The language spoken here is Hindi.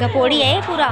गपोड़ी है पूरा।